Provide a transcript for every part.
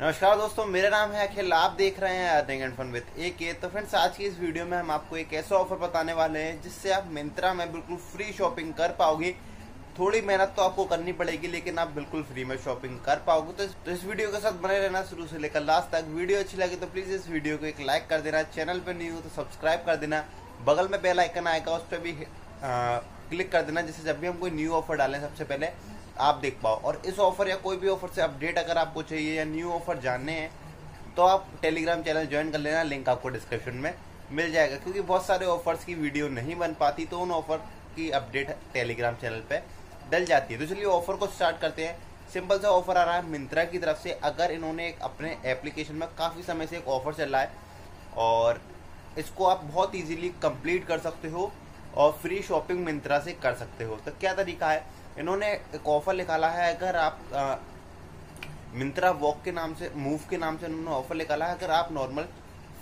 नमस्कार दोस्तों मेरा नाम है अखिल। आप देख रहे हैं earning and fun with A K तो फ्रेंड्स आज की इस वीडियो में हम आपको एक ऐसा ऑफ़र बताने वाले हैं जिससे आप मिंत्रा में बिल्कुल फ्री शॉपिंग कर पाओगे। थोड़ी मेहनत तो आपको करनी पड़ेगी लेकिन आप बिल्कुल फ्री में शॉपिंग कर पाओगे। तो, तो इस वीडियो के साथ बने रहना शुरू से लेकर लास्ट तक। वीडियो अच्छी लगी तो प्लीज़ इस वीडियो को एक लाइक कर देना। चैनल पर नहीं हो तो सब्सक्राइब कर देना। बगल में बेल आइकन आएगा उस पर भी क्लिक कर देना जिससे जब भी हम कोई न्यू ऑफ़र डालें सबसे पहले आप देख पाओ। और इस ऑफ़र या कोई भी ऑफ़र से अपडेट अगर आपको चाहिए या न्यू ऑफ़र जानने हैं तो आप टेलीग्राम चैनल ज्वाइन कर लेना लिंक आपको डिस्क्रिप्शन में मिल जाएगा। क्योंकि बहुत सारे ऑफर्स की वीडियो नहीं बन पाती तो उन ऑफ़र की अपडेट टेलीग्राम चैनल पर डल जाती है। तो चलिए ऑफ़र को स्टार्ट करते हैं। सिंपल सा ऑफ़र आ रहा है मिंत्रा की तरफ़ से। अगर इन्होंने एक अपने एप्लीकेशन में काफ़ी समय से एक ऑफ़र चल रहा है और इसको आप बहुत इजीली कंप्लीट कर सकते हो और फ्री शॉपिंग मिंत्रा से कर सकते हो तो क्या तरीका है? इन्होंने एक ऑफ़र निकाला है, अगर आप मिंत्रा वॉक के नाम से, मूव के नाम से उन्होंने ऑफ़र निकाला है, अगर आप नॉर्मल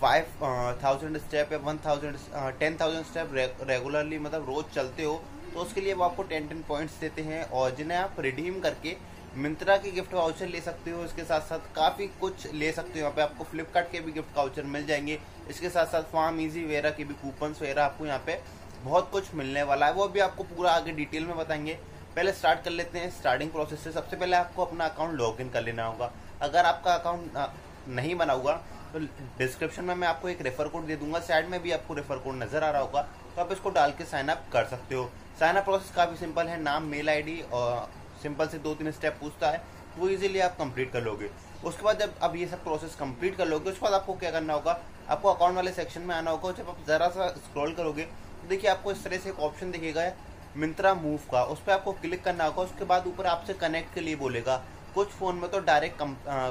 फाइव थाउज़ेंड स्टेप या one thousand ten thousand step regularly मतलब रोज चलते हो तो उसके लिए वो आपको टेन टेन पॉइंट्स देते हैं और जिन्हें आप रिडीम करके मिंत्रा के गिफ्ट वाउचर ले सकते हो, इसके साथ साथ काफ़ी कुछ ले सकते हो। यहाँ पे आपको फ्लिपकार्ट के भी गिफ्ट वाउचर मिल जाएँगे। इसके साथ साथ फार्म इजी वगैरह के भी कूपन वगैरह आपको यहाँ पे बहुत कुछ मिलने वाला है। वो भी आपको पूरा आगे डिटेल में बताएँगे। पहले स्टार्ट कर लेते हैं। स्टार्टिंग प्रोसेस से सबसे पहले आपको अपना अकाउंट लॉग इन कर लेना होगा। अगर आपका अकाउंट नहीं बना हुआ तो डिस्क्रिप्शन में मैं आपको एक रेफर कोड दे दूँगा। साइड में भी आपको रेफर कोड नज़र आ रहा होगा। तो आप इसको डाल के साइन अप कर सकते हो। साइन अप प्रोसेस काफ़ी सिंपल है। नाम मेल आईडी और सिंपल से दो तीन स्टेप पूछता है। वो इजीली आप कंप्लीट कर लोगे। उसके बाद जब अब ये सब प्रोसेस कंप्लीट कर लोगे, उसके बाद आपको क्या करना होगा? आपको अकाउंट वाले सेक्शन में आना होगा। जब आप जरा सा स्क्रॉल करोगे तो देखिए आपको इस तरह से एक ऑप्शन दिखेगा। मिंत्रा मूव का, उस पर आपको क्लिक करना होगा, उसके बाद ऊपर आपसे कनेक्ट के लिए बोलेगा। कुछ फ़ोन में तो डायरेक्ट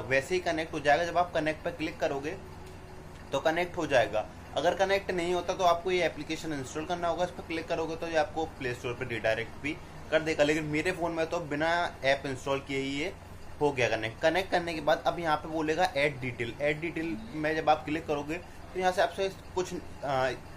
वैसे ही कनेक्ट हो जाएगा, जब आप कनेक्ट पर क्लिक करोगे तो कनेक्ट हो जाएगा। अगर कनेक्ट नहीं होता तो आपको ये एप्लीकेशन इंस्टॉल करना होगा, इस पर क्लिक करोगे तो ये आपको प्ले स्टोर पर रिडायरेक्ट भी कर देगा। लेकिन मेरे फ़ोन में तो बिना ऐप इंस्टॉल किए ही ये हो गया कनेक्ट कनेक्ट करने के बाद अब यहाँ पे बोलेगा एड डिटेल एड डिटेल में जब आप क्लिक करोगे तो यहाँ से आपसे कुछ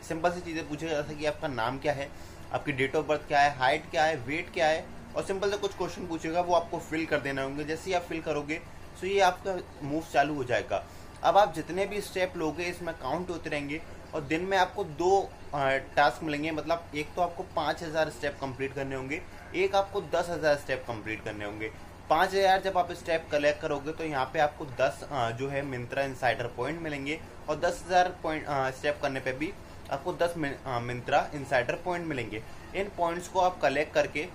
सिंपल सी चीज़ें पूछेगा, जैसे कि आपका नाम क्या है। आपकी डेट ऑफ़ बर्थ क्या है हाइट क्या है वेट क्या है, और सिंपल से कुछ क्वेश्चन पूछेगा वो आपको फिल कर देना होंगे। जैसे ही आप फिल करोगे तो ये आपका मूव चालू हो जाएगा। अब आप जितने भी स्टेप लोगे, इसमें काउंट होते रहेंगे, और दिन में आपको दो टास्क मिलेंगे। मतलब एक तो आपको पाँच हज़ार स्टेप कंप्लीट करने होंगे, एक आपको दस हज़ार स्टेप कंप्लीट करने होंगे। पाँच हज़ार जब आप स्टेप कलेक्ट करोगे तो यहाँ पे आपको दस जो है मिंत्रा इंसाइडर पॉइंट मिलेंगे, और दस हज़ार पॉइंट स्टेप करने पे भी आपको 10 मिंत्रा इंसाइडर पॉइंट मिलेंगे। इन पॉइंट्स को आप कलेक्ट करके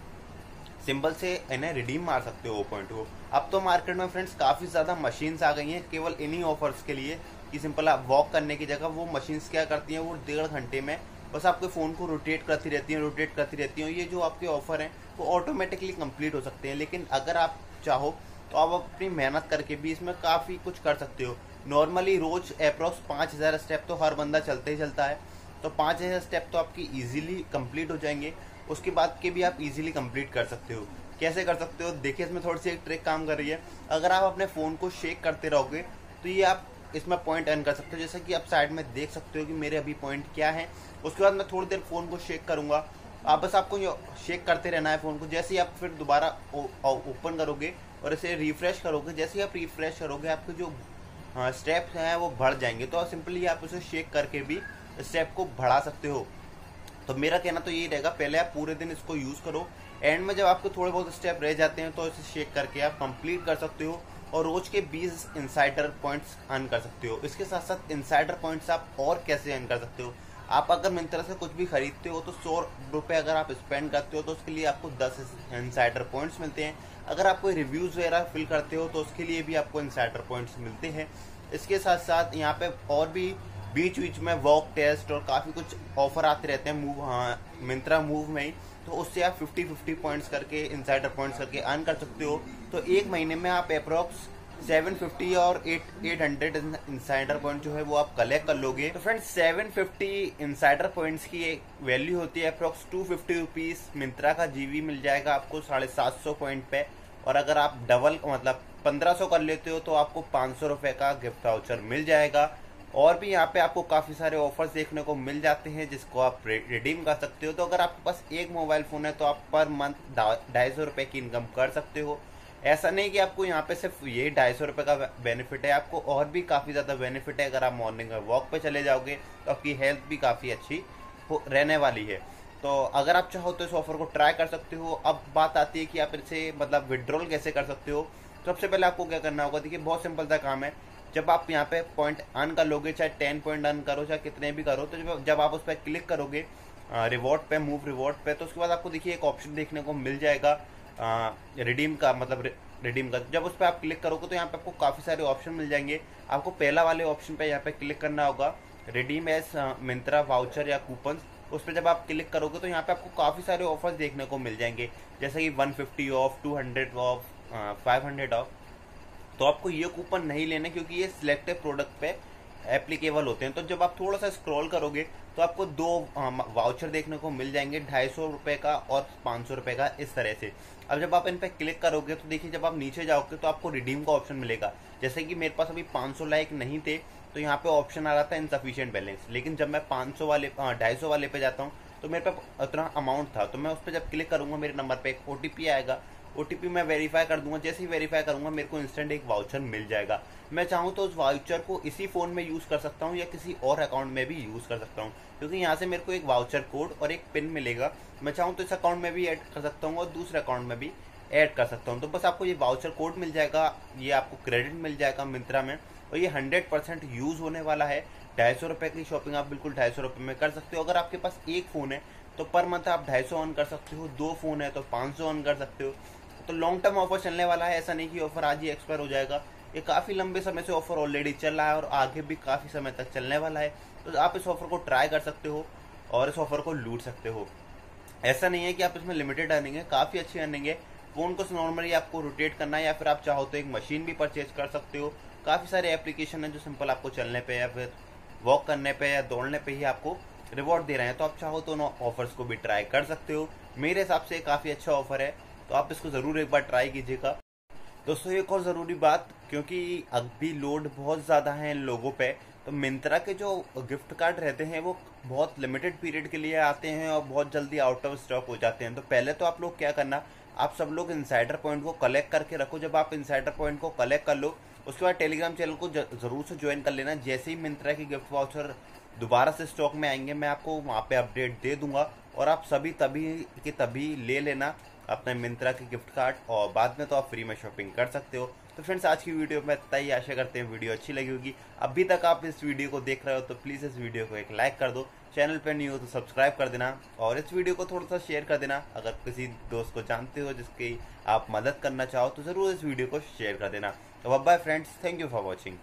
सिंपल से इन्हें रिडीम मार सकते हो पॉइंट को। अब तो मार्केट में फ्रेंड्स काफ़ी ज़्यादा मशीन्स आ गई हैं, केवल इन्हीं ऑफर्स के लिए कि सिंपल आप वॉक करने की जगह वो मशीन्स क्या करती हैं, वो डेढ़ घंटे में बस आपके फ़ोन को रोटेट करती रहती हैं रोटेट करती रहती हैं ये जो आपके ऑफ़र हैं, वो ऑटोमेटिकली कंप्लीट हो सकते हैं। लेकिन अगर आप चाहो तो आप अपनी मेहनत करके भी इसमें काफ़ी कुछ कर सकते हो। नॉर्मली रोज अप्रॉक्स पाँच हज़ार स्टेप तो हर बंदा चलते ही चलता है। तो पाँच हज़ार स्टेप तो आपकी इजीली कंप्लीट हो जाएँगे। उसके बाद के भी आप इजीली कंप्लीट कर सकते हो। कैसे कर सकते हो? देखिए, इसमें थोड़ी सी एक ट्रिक काम कर रही है। अगर आप अपने फ़ोन को शेक करते रहोगे तो ये आप इसमें पॉइंट अर्न कर सकते हो। जैसे कि आप साइड में देख सकते हो कि मेरे अभी पॉइंट क्या है। उसके बाद मैं थोड़ी देर फ़ोन को शेक करूँगा। आप बस आपको शेक करते रहना है फ़ोन को। जैसे ही आप फिर दोबारा ओपन करोगे और इसे रिफ्रेश करोगे, जैसे ही आप रिफ्रेश करोगे, आपके जो स्टेप्स हैं, वो बढ़ जाएँगे। तो सिंपली आप उसे शेक करके भी स्टेप को बढ़ा सकते हो। तो मेरा कहना तो यही रहेगा, पहले आप पूरे दिन इसको यूज़ करो। एंड में जब आपको थोड़े बहुत स्टेप रह जाते हैं तो इसे शेक करके आप कंप्लीट कर सकते हो और रोज के 20 इंसाइडर पॉइंट्स अर्न कर सकते हो। इसके साथ साथ इंसाइडर पॉइंट्स आप और कैसे अर्न कर सकते हो? आप अगर मिंत्रा से कुछ भी खरीदते हो तो सौ रुपये अगर आप स्पेंड करते हो तो उसके लिए आपको दस इंसाइडर पॉइंट्स मिलते हैं। अगर आप कोई रिव्यूज़ वगैरह फिल करते हो तो उसके लिए भी आपको इंसाइडर पॉइंट्स मिलते हैं। इसके साथ साथ यहाँ पे और भी बीच बीच में वॉक टेस्ट और काफ़ी कुछ ऑफ़र आते रहते हैं मूव हाँ मिंत्रा मूव में ही। तो उससे आप 50 50 पॉइंट्स करके इनसाइडर पॉइंट्स करके अर्न कर सकते हो। तो एक महीने में आप अप्रोक्स 750 और 8 800 इंसाइडर पॉइंट जो है वो आप कलेक्ट कर लोगे। तो फ्रेंड्स 750 इंसाइडर पॉइंट्स की एक वैल्यू होती है approx two fifty rupees Myntra का जीवी मिल जाएगा आपको साढ़े सात सौ पॉइंट पे। और अगर आप डबल मतलब पंद्रह सौ कर लेते हो तो आपको पाँच सौ रुपए का गिफ्ट वाउचर मिल जाएगा। और भी यहाँ पे आपको काफ़ी सारे ऑफर्स देखने को मिल जाते हैं, जिसको आप रिडीम कर सकते हो। तो अगर आपके पास एक मोबाइल फ़ोन है तो आप पर मंथ ढाई सौ रुपये की इनकम कर सकते हो। ऐसा नहीं कि आपको यहाँ पे सिर्फ़ ये ढाई सौ रुपये का बेनिफिट है, आपको और भी काफ़ी ज़्यादा बेनिफिट है। अगर आप मॉर्निंग में वॉक पे चले जाओगे तो आपकी हेल्थ भी काफ़ी अच्छी रहने वाली है। तो अगर आप चाहो तो इस ऑफ़र को ट्राई कर सकते हो। अब बात आती है कि आप इसे मतलब विड्रॉल कैसे कर सकते हो? सबसे पहले आपको क्या करना होगा? देखिए, बहुत सिंपल सा काम है। जब आप यहाँ पे पॉइंट अर्न कर लोगे, चाहे टेन पॉइंट अर्न करो, चाहे कितने भी करो तो जब जब आप उस पर क्लिक करोगे रिवॉर्ड पे मूव रिवॉर्ड पे तो उसके बाद आपको देखिए एक ऑप्शन देखने को मिल जाएगा रिडीम का मतलब रिडीम का। जब उस पर आप क्लिक करोगे तो यहाँ पे आपको काफ़ी सारे ऑप्शन मिल जाएँगे। आपको पहला वाले ऑप्शन पे यहाँ पे क्लिक करना होगा रिडीम एस मिंत्रा वाउचर या कूपन उस पर जब आप क्लिक करोगे तो यहाँ पे आपको काफ़ी सारे ऑफर्स देखने को मिल जाएँगे। जैसे कि 150 ऑफ़ 200 ऑफ़ 500 ऑफ़ तो आपको ये कूपन नहीं लेने क्योंकि ये सिलेक्टेड प्रोडक्ट पे एप्लीकेबल होते हैं। तो जब आप थोड़ा सा स्क्रॉल करोगे तो आपको दो वाउचर देखने को मिल जाएँगे, ढाई सौ रुपए का और पाँच सौ रुपए का इस तरह से। अब जब आप इन पर क्लिक करोगे तो देखिए जब आप नीचे जाओगे तो आपको रिडीम का ऑप्शन मिलेगा। जैसे कि मेरे पास अभी 500 लाइक नहीं थे तो यहाँ पे ऑप्शन आ रहा था इनसफिशियंट बैलेंस लेकिन जब मैं 500 वाले ढाई सौ वाले पे जाता हूँ तो मेरे पे उतना अमाउंट था। तो मैं उस पर जब क्लिक करूँगा, मेरे नंबर पे एक ओटीपी आएगा ओटीपी मैं वेरीफाई कर दूँगा, जैसे ही वेरीफाई करूँगा, मेरे को इंस्टेंट एक वाउचर मिल जाएगा। मैं चाहूँ तो उस वाउचर को इसी फ़ोन में यूज़ कर सकता हूँ या किसी और अकाउंट में भी यूज़ कर सकता हूँ। क्योंकि यहाँ से मेरे को एक वाउचर कोड और एक पिन मिलेगा। मैं चाहूँ तो इस अकाउंट में भी ऐड कर सकता हूँ और दूसरे अकाउंट में भी ऐड कर सकता हूँ। तो बस आपको ये वाउचर कोड मिल जाएगा, ये आपको क्रेडिट मिल जाएगा मिंत्रा में और ये हंड्रेड परसेंट यूज़ होने वाला है। ढाई सौ रुपए की शॉपिंग आप बिल्कुल ढाई सौ रुपए में कर सकते हो। अगर आपके पास एक फ़ोन है तो पर मंथ आप ढाई सौ ऑन कर सकते हो, दो फ़ोन है तो पाँच सौ ऑन कर सकते हो। तो लॉन्ग टर्म ऑफ़र चलने वाला है, ऐसा नहीं कि ऑफ़र आज ही एक्सपायर हो जाएगा। ये काफ़ी लंबे समय से ऑफ़र ऑलरेडी चल रहा है और आगे भी काफ़ी समय तक चलने वाला है। तो आप इस ऑफ़र को ट्राई कर सकते हो और इस ऑफ़र को लूट सकते हो। ऐसा नहीं है कि आप इसमें लिमिटेड अर्निंग है, काफ़ी अच्छी अर्निंग है। फ़ोन को नॉर्मली आपको रोटेट करना है या फिर आप चाहो तो एक मशीन भी परचेज कर सकते हो। काफ़ी सारे एप्लीकेशन है जो सिंपल आपको चलने पे या फिर वॉक करने पे या दौड़ने पे ही आपको रिवॉर्ड दे रहे हैं। तो आप चाहो तो उन ऑफर्स को भी ट्राई कर सकते हो। मेरे हिसाब से काफ़ी अच्छा ऑफ़र है। तो आप इसको ज़रूर एक बार ट्राई कीजिएगा। दोस्तों, एक और ज़रूरी बात, क्योंकि अभी लोड बहुत ज़्यादा है इन लोगों पे तो मिंत्रा के जो गिफ्ट कार्ड रहते हैं, वो बहुत लिमिटेड पीरियड के लिए आते हैं और बहुत जल्दी आउट ऑफ़ स्टॉक हो जाते हैं। तो पहले तो आप लोग क्या करना, आप सब लोग इंसाइडर पॉइंट को कलेक्ट करके रखो। जब आप इंसाइडर पॉइंट को कलेक्ट कर लो, उसके बाद टेलीग्राम चैनल को ज़रूर से ज्वाइन कर लेना। जैसे ही मिंत्रा के गिफ्ट वाउचर दोबारा से स्टॉक में आएँगे, मैं आपको वहाँ पे अपडेट दे दूँगा और आप सभी तभी के तभी ले लेना। अपने मिंत्रा के गिफ्ट कार्ड और बाद में तो आप फ्री में शॉपिंग कर सकते हो। तो फ्रेंड्स, आज की वीडियो में इतना ही। आशा करते हैं वीडियो अच्छी लगी होगी। अभी तक आप इस वीडियो को देख रहे हो तो प्लीज़ इस वीडियो को एक लाइक कर दो। चैनल पर नहीं हो तो सब्सक्राइब कर देना और इस वीडियो को थोड़ा सा शेयर कर देना। अगर किसी दोस्त को जानते हो जिसकी आप मदद करना चाहो तो ज़रूर इस वीडियो को शेयर कर देना। तो bye friends, thank you for watching.